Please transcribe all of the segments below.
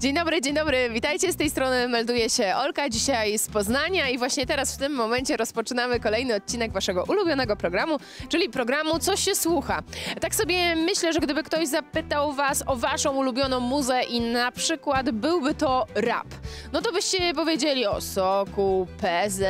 Dzień dobry, dzień dobry, witajcie z tej strony, melduje się Olka, dzisiaj z Poznania i właśnie teraz w tym momencie rozpoczynamy kolejny odcinek waszego ulubionego programu, czyli programu Co się słucha. Tak sobie myślę, że gdyby ktoś zapytał was o waszą ulubioną muzę i na przykład byłby to rap, no to byście powiedzieli o Soku, PZ,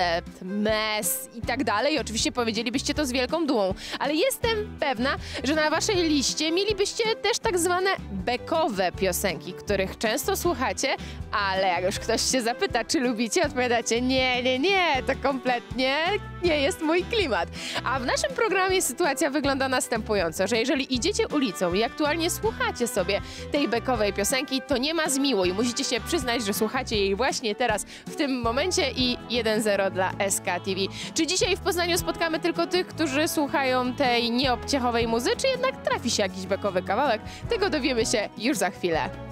MES i tak dalej, oczywiście powiedzielibyście to z wielką dumą, ale jestem pewna, że na waszej liście mielibyście też tak zwane bekowe piosenki, których często słuchacie, ale jak już ktoś się zapyta, czy lubicie, odpowiadacie nie, nie, nie, to kompletnie nie jest mój klimat. A w naszym programie sytuacja wygląda następująco, że jeżeli idziecie ulicą i aktualnie słuchacie sobie tej bekowej piosenki, to nie ma zmiłuj. Musicie się przyznać, że słuchacie jej właśnie teraz, w tym momencie i 1-0 dla SK TV. Czy dzisiaj w Poznaniu spotkamy tylko tych, którzy słuchają tej nieobciechowej muzy, czy jednak trafi się jakiś bekowy kawałek? Tego dowiemy się już za chwilę.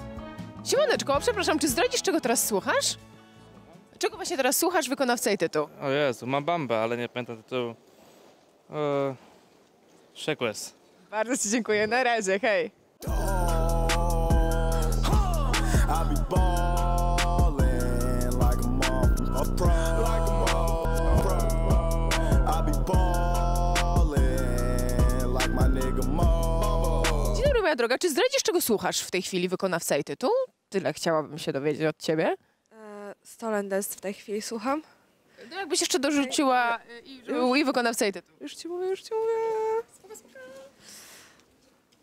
Siemaneczko, przepraszam, czy zdradzisz, czego teraz słuchasz? Czego właśnie teraz słuchasz, wykonawca i tytuł? O Jezu, mam bambę, ale nie pamiętam tytułu. E, Shakeless. Bardzo Ci dziękuję, na razie, hej. Moja droga, czy zdradzisz, czego słuchasz w tej chwili, wykonawca i tytuł? Tyle chciałabym się dowiedzieć od Ciebie. E, w tej chwili słucham. No jakbyś jeszcze dorzuciła y, i, i wykonawca i tytuł. Już ci mówię, już ci mówię.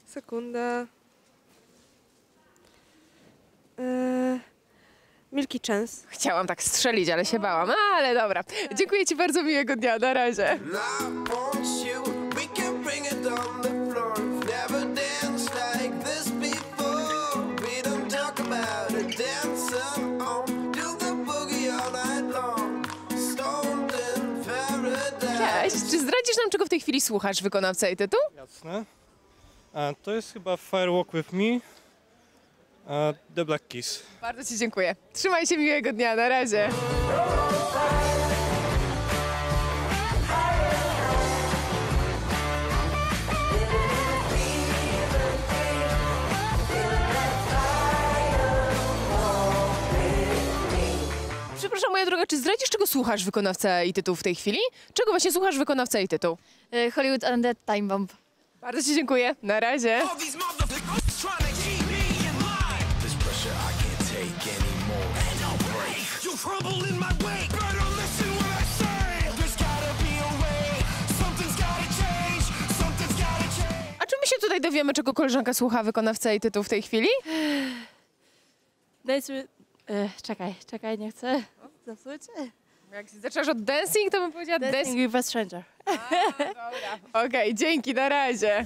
Sekunda. E, Milky Chance. Chciałam tak strzelić, ale się bałam, ale dobra. Dziękuję Ci bardzo, miłego dnia, na razie. Cześć, czy zdradzisz nam, czego w tej chwili słuchasz, wykonawca i tytuł? Jasne. E, to jest chyba Firewalk With Me. E, The Black Keys. Bardzo Ci dziękuję. Trzymaj się, miłego dnia, na razie. Czego słuchasz wykonawca i tytuł w tej chwili? Czego właśnie słuchasz wykonawca i tytuł? E, Hollywood Undead Time Bomb. Bardzo Ci dziękuję. Na razie. And a czy my się tutaj dowiemy, czego koleżanka słucha wykonawca i tytuł w tej chwili? Dance with... E, czekaj, czekaj, nie chcę zepsuć. Jak zaczynasz od dancing, to bym powiedziała dancing. Dancing with a Stranger. Okej, dzięki, na razie.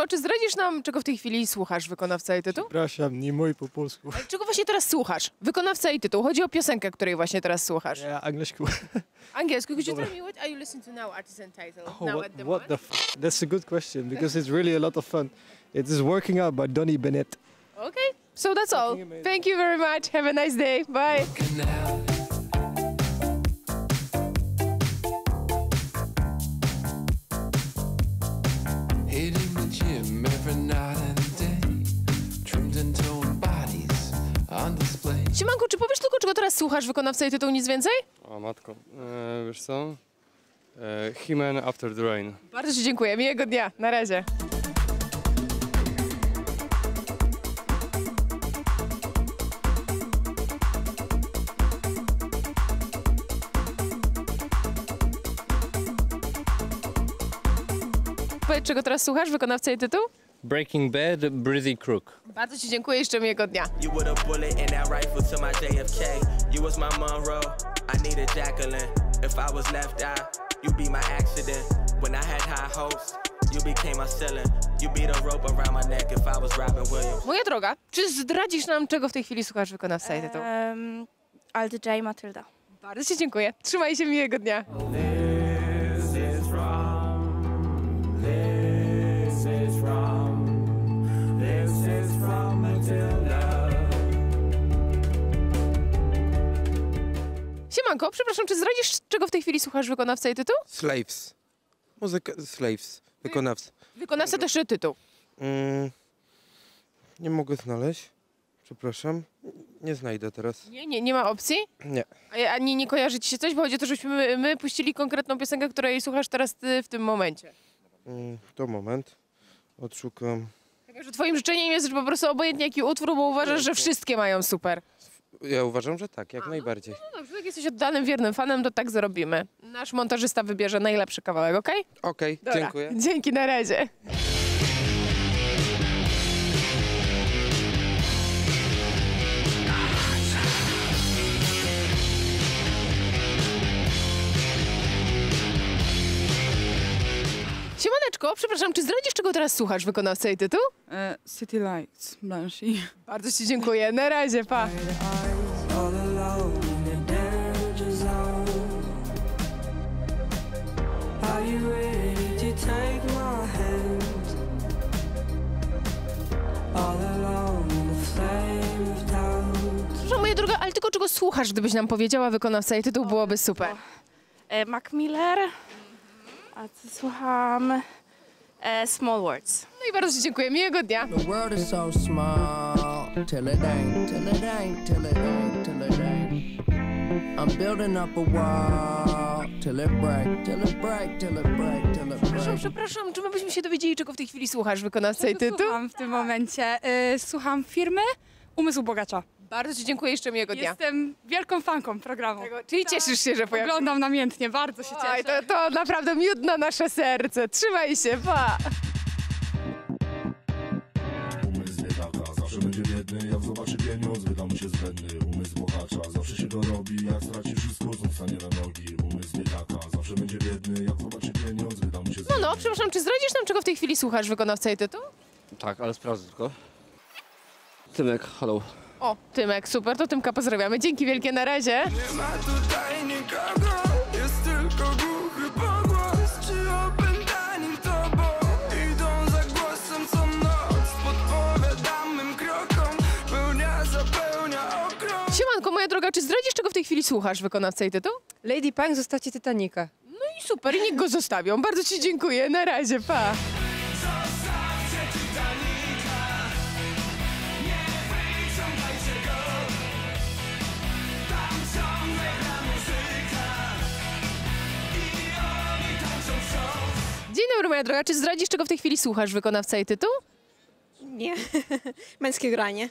Siemaneczko, czy zdradzisz nam, czego w tej chwili słuchasz, wykonawca i tytuł? Przepraszam, nie mój po polsku. Czego właśnie teraz słuchasz? Wykonawca i tytuł. Chodzi o piosenkę, której właśnie teraz słuchasz. Ja, angielsku. Angielsku, could you tell me what are you listening to now, artist and title? Oh, now what, at the what the f- That's a good question because it's really a lot of fun. It is Working Out by Donny Bennett. Okay, so that's all. Thank you very much. Have a nice day. Bye. Gym every night and day. Trimmed and toned bodies on display. Siemanku, czy powiesz tylko, czego teraz słuchasz, wykonawca i tytuł, nic więcej? O matko, e, wiesz co? E, He-Man After the Rain. Bardzo Ci dziękuję. Miłego dnia. Na razie. Powiedz, czego teraz słuchasz, wykonawca i tytuł? Breaking Bad, Brizzy Crook. Bardzo Ci dziękuję, jeszcze miłego dnia. You with a bullet and that rifle to my JFK. You was my Monroe, I needed Jacqueline. If I was left out, you be my accident. When I had high hopes, you became my ceiling. You beat a rope around my neck if I was Robin Williams. Moja droga, czy zdradzisz nam, czego w tej chwili słuchasz, wykonawca i tytuł? Um, Alt J Matilda. Bardzo Ci dziękuję. Trzymaj się, miłego dnia. This is. Siemanko, przepraszam, czy zdradzisz, czego w tej chwili słuchasz wykonawca i tytuł? Slaves. Muzyka Slaves. Wykonawca. Wykonawca też tytuł. Mm, nie mogę znaleźć. Przepraszam. Nie znajdę teraz. Nie, nie, nie ma opcji? Nie. A, a nie, nie kojarzy ci się coś? Bo chodzi o to, żebyśmy my, my puścili konkretną piosenkę, której słuchasz teraz ty w tym momencie. Mm, to moment. Odszukam. Chyba, że twoim życzeniem jest, że po prostu obojętnie jaki utwór, bo uważasz, że wszystkie mają super. Ja uważam, że tak, jak najbardziej. No dobrze, jak jesteś oddanym, wiernym fanem, to tak zrobimy. Nasz montażysta wybierze najlepszy kawałek, okej? Okej, Dobra. dziękuję. Dzięki, na razie. Siemaneczko, przepraszam, czy zdradzisz, czego teraz słuchasz, wykonawca i tytuł? E, City Lights, Blanchi. Bardzo ci dziękuję, na razie, pa. Are you ready to take my hand? All alone in a flame of doubt. Przepraszam, moja droga, ale tylko czego słuchasz, gdybyś nam powiedziała wykonawca i tytuł, byłoby super. E, Mac Miller. A co słucham? E, Small Words. No i bardzo ci dziękuję, miłego dnia. The world is so small till it ain't, till it ain't, till it ain't, till it ain't. I'm building up a wall till it break, till it break, till it break, till it Przepraszam, break. przepraszam, czy my byśmy się dowiedzieli, czego w tej chwili słuchasz, wykonawca i tytuł? Słucham w tym momencie. E, słucham firmy Umysł Bogacza. Bardzo ci dziękuję, jeszcze miłego dnia. Jestem wielką fanką programu. Czyli cieszysz się, że pojawił Oglądam namiętnie, bardzo się cieszę. Oj, to, to naprawdę miód na nasze serce. Trzymaj się, pa! Umysł biedaka zawsze będzie biedny, jak zobaczy pieniądz, wyda mu się zbędny. Umysł bohacza no, przepraszam, czy zdradzisz nam, czego w tej chwili słuchasz, wykonawca i tytuł? Tak, ale sprawdzę tylko. Tymek, hello. O, Tymek, super, to Tymka pozdrawiamy. Dzięki wielkie, na razie. Nie ma tutaj nikogo, jest tylko głuchy pogłos Czy opętani tobą idą za głosem co noc Podpowiadam mym krokom, pełnia zapełnia okrąg Siemanko, moja droga, czy zdradzisz, czego w tej chwili słuchasz, wykonawca i tytuł? Lady Punk zostawcie Titanica. I super, i niech go zostawią. Bardzo ci dziękuję, na razie, pa! Dzień dobry, moja droga. Czy zdradzisz, czego w tej chwili słuchasz, wykonawca i tytuł? Nie. Męskie granie.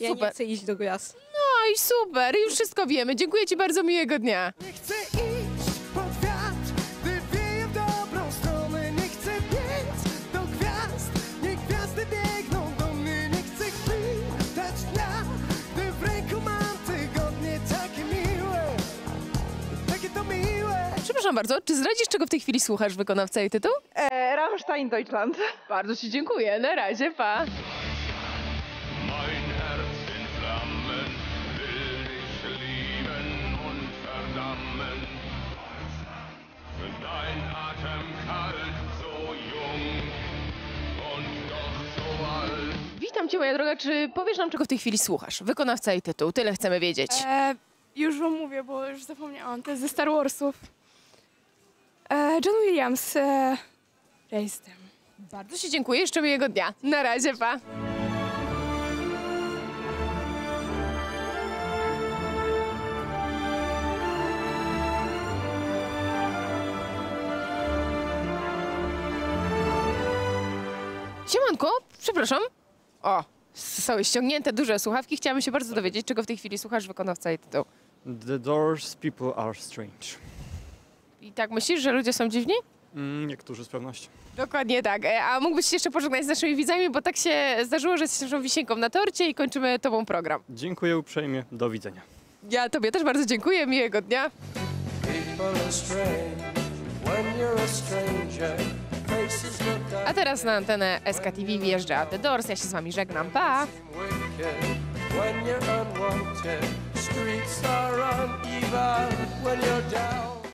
ja super. nie chcę iść do gwiazd. No i super, już wszystko wiemy. Dziękuję ci bardzo, miłego dnia. Chcę Przepraszam bardzo, czy zdradzisz, czego w tej chwili słuchasz, wykonawca i tytuł? E, Rammstein Deutschland. Bardzo ci dziękuję, na razie, pa! Mein Herz in Flammen will dich lieben und verdammen. Für dein Atem kalt, so jung und doch so alt. Witam cię, moja droga. Czy powiesz nam, czego w tej chwili słuchasz? Wykonawca i tytuł, tyle chcemy wiedzieć. E, już wam mówię, bo już zapomniałam. To jest ze Star Warsów. E, John Williams. E, ja jestem. Bardzo ci dziękuję, jeszcze miłego dnia. Na razie, pa! Siemanko, przepraszam. O, zostały ściągnięte duże słuchawki. Chciałabym się bardzo dowiedzieć, czego w tej chwili słuchasz wykonawca i tytuł. The Doors People Are Strange. I tak myślisz, że ludzie są dziwni? Mm, niektórzy z pewnością. Dokładnie tak. E, A mógłbyś się jeszcze pożegnać z naszymi widzami, bo tak się zdarzyło, że jesteś naszą wisienką na torcie i kończymy tobą program. Dziękuję uprzejmie. Do widzenia. Ja tobie też bardzo dziękuję. Miłego dnia. A teraz na antenę SKTV wjeżdża The Doors. Ja się z wami żegnam. Pa! when you're unwanted. Streets are uneven when you're down.